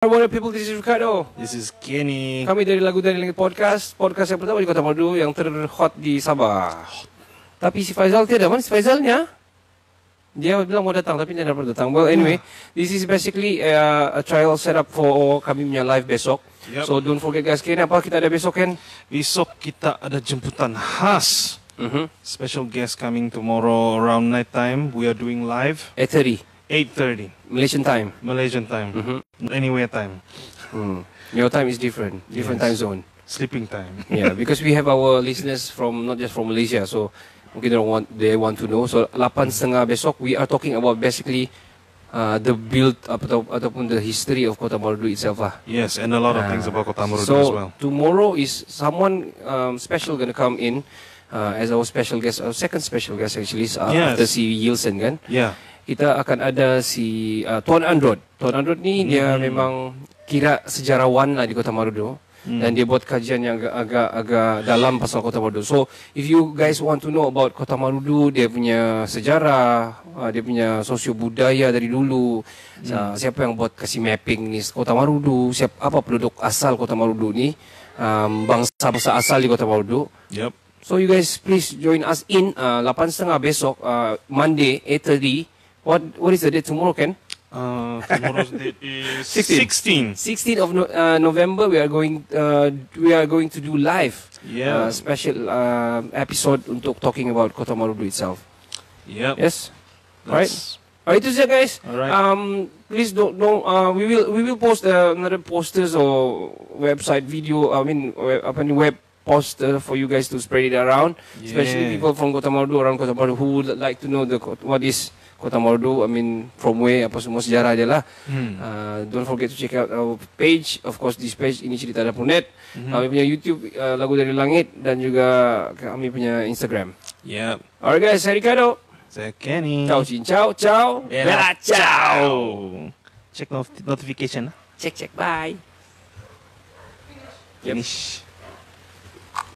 What up people, this is Ricardo. This is Kenny. Kami dari Lagu Dari Langit Podcast. Podcast yang pertama di Kota Madu yang terhot di Sabah. Tapi si Faizal tiada. Mana si Faizalnya? Dia bilang mau datang tapi dia tidak pernah datang. Well anyway, this is basically uh, a trial setup for kami punya live besok. Yep. So don't forget guys, Ken, apa kita ada besok Ken? Besok kita ada jemputan khas. Mm-hmm. Special guest coming tomorrow around night time. We are doing live 8.30 8:30 Malaysian time. Malaysian time. Mm-hmm. Anywhere time. Hmm. Your time is different, different Yes. time zone. Sleeping time. Yeah, because we have our listeners from not just from Malaysia, so mungkin they want they want to know. So 8.30 besok we are talking about basically uh, the build atau ataupun the history of Kota Marudu itself lah. Yes, and a lot of things Ah. about Kota Marudu so as well. tomorrow is someone um, special gonna come in uh, as our special guest, our second special guest actually uh, Yes. after si Yilson kan. Yeah. Kita akan ada si uh, Tuan Androd. Tuan Androd ni dia Hmm. memang kira sejarawan lah di Kota Marudu. Hmm. Dan dia buat kajian yang agak, agak agak dalam pasal Kota Marudu. So, if you guys want to know about Kota Marudu, dia punya sejarah, uh, dia punya sosio budaya dari dulu, uh, siapa yang buat kasih mapping ni Kota Marudu, siapa apa penduduk asal Kota Marudu ni, um, bangsa-bangsa asal di Kota Marudu. Yep. So you guys please join us in uh, 8.30 besok uh, Monday 8.30 What what is the date tomorrow Ken? Uh, tomorrow's date is 16. 16. 16th of no, uh, November we are going uh, we are going to do live uh, special uh, episode untuk talking about Kota Marudu itself. Yep. Yes. That's- Oh, itu saja guys. Alright. Um, please don't don't. Uh, we will we will post uh, another posters or website video. I mean, web, apa ni web post uh, for you guys to spread it around. Especially Yeah. people from Kota Marudu around Kota Marudu who would like to know the what is Kota Marudu. I mean, from where apa semua sejarah dia lah. Hmm. Uh, don't forget to check out our page. Of course, this page ini cerita ada net. Mhm. Kami punya YouTube uh, lagu dari langit dan juga kami punya Instagram. Yep. Alright guys, saya Ricardo. Saya Kenny. Ciao, cin, ciao, ciao. Bella ciao. Check not- notification. Check, check, bye. Yep. Finish.